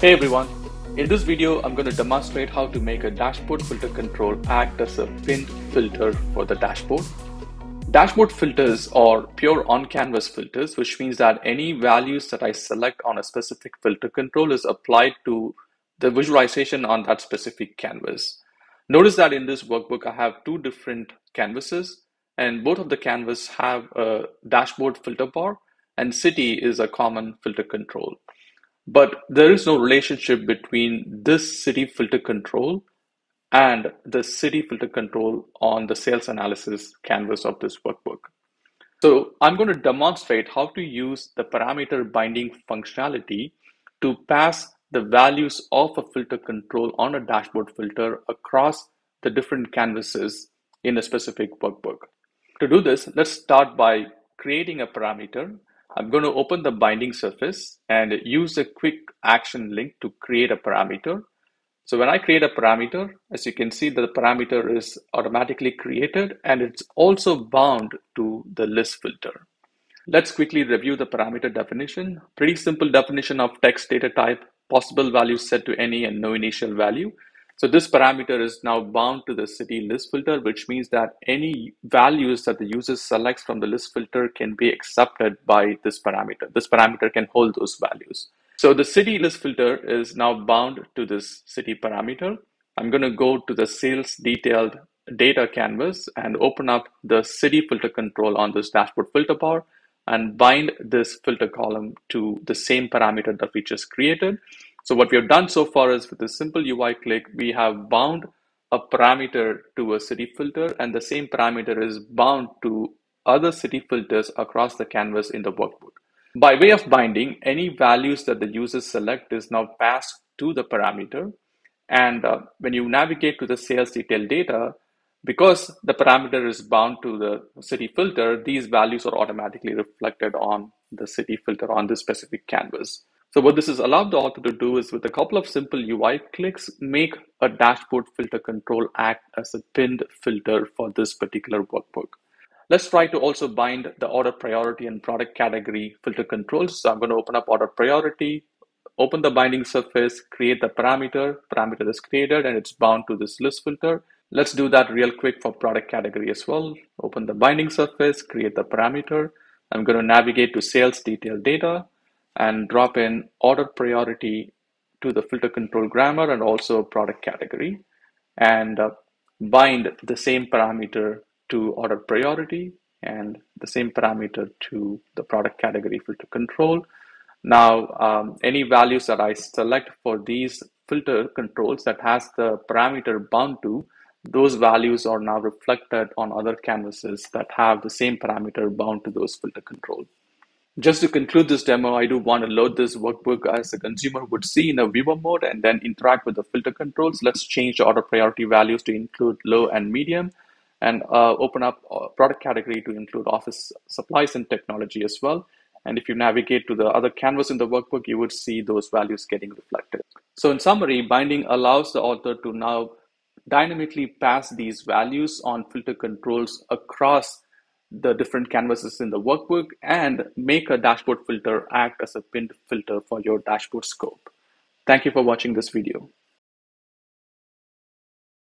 Hey everyone, in this video I'm going to demonstrate how to make a dashboard filter control act as a pinned filter for the dashboard. Dashboard filters are pure on-canvas filters, which means that any values that I select on a specific filter control is applied to the visualization on that specific canvas. Notice that in this workbook I have two different canvases and both of the canvas have a dashboard filter bar and city is a common filter control. But there is no relationship between this city filter control and the city filter control on the sales analysis canvas of this workbook. So I'm going to demonstrate how to use the parameter binding functionality to pass the values of a filter control on a dashboard filter across the different canvases in a specific workbook. To do this, let's start by creating a parameter. I'm going to open the binding surface and use a quick action link to create a parameter. So when I create a parameter, as you can see, the parameter is automatically created and it's also bound to the list filter. Let's quickly review the parameter definition. Pretty simple definition of text data type, possible values set to any and no initial value. So this parameter is now bound to the city list filter, which means that any values that the user selects from the list filter can be accepted by this parameter. This parameter can hold those values. So the city list filter is now bound to this city parameter. I'm going to go to the sales detailed data canvas and open up the city filter control on this dashboard filter bar and bind this filter column to the same parameter that we just created. So what we have done so far is with a simple UI click, we have bound a parameter to a city filter and the same parameter is bound to other city filters across the canvas in the workbook. By way of binding, any values that the users select is now passed to the parameter. And uh, when you navigate to the sales detail data, because the parameter is bound to the city filter, these values are automatically reflected on the city filter on this specific canvas. So what this has allowed the author to do is with a couple of simple UI clicks, make a dashboard filter control act as a pinned filter for this particular workbook. Let's try to also bind the order priority and product category filter controls. So I'm going to open up order priority, open the binding surface, create the parameter, parameter is created and it's bound to this list filter. Let's do that real quick for product category as well. Open the binding surface, create the parameter. I'm going to navigate to sales detail data and drop in order priority to the filter control grammar and also product category and uh, bind the same parameter to order priority and the same parameter to the product category filter control. Now, um, any values that I select for these filter controls that has the parameter bound to, those values are now reflected on other canvases that have the same parameter bound to those filter controls. Just to conclude this demo, I do want to load this workbook as the consumer would see in a viewer mode and then interact with the filter controls. Let's change the order priority values to include low and medium and uh, open up product category to include office supplies and technology as well. And if you navigate to the other canvas in the workbook, you would see those values getting reflected. So in summary, binding allows the author to now dynamically pass these values on filter controls across the different canvases in the workbook and make a dashboard filter act as a pinned filter for your dashboard scope. Thank you for watching this video.